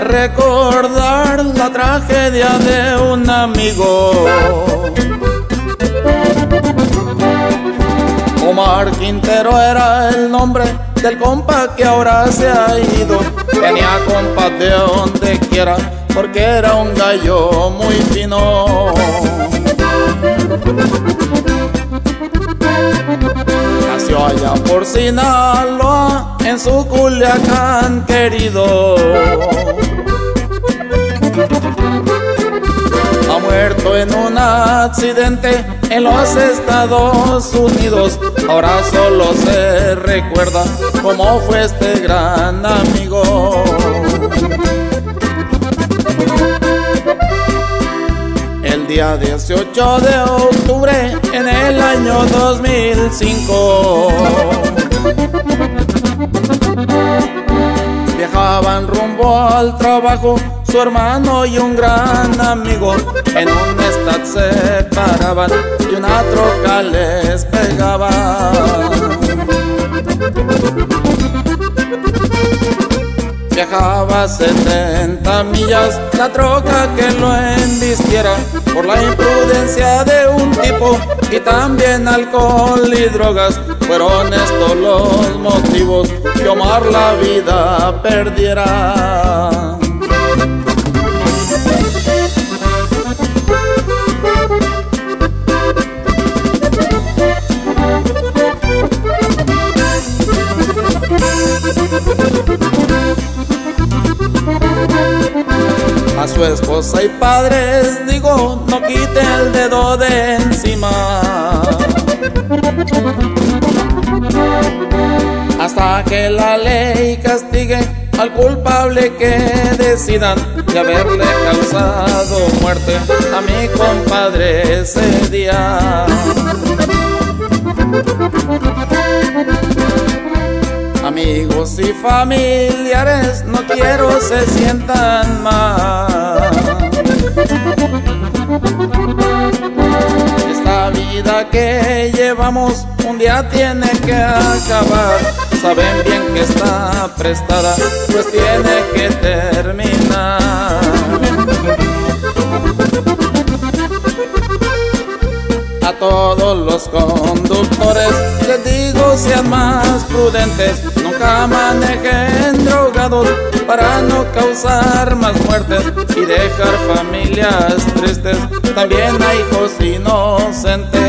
recordar la tragedia de un amigo. Omar Quintero era el nombre del compa que ahora se ha ido. Tenía compas de donde quiera porque era un gallo muy fino. Allá por Sinaloa, en su Culiacán querido. Ha muerto en un accidente en los Estados Unidos. Ahora solo se recuerda cómo fue este gran amigo. Día 18 de octubre en el año 2005 Viajaban rumbo al trabajo su hermano y un gran amigo. En un estad se paraban y una troca les pegaba Viajaba 70 millas la troca que lo embistiera por la imprudencia de un tipo y también alcohol y drogas. Fueron estos los motivos que Omar la vida perdiera. A su esposa y padres digo, no quite el dedo de encima. Hasta que la ley castigue al culpable que decidan de haberle causado muerte a mi compadre ese día. Amigos y familiares, no quiero se sientan mal. Que llevamos un día tiene que acabar. Saben bien que está prestada, pues tiene que terminar. A todos los conductores les digo sean más prudentes, nunca manejen drogados para no causar más muertes y dejar familias tristes, también a hijos inocentes.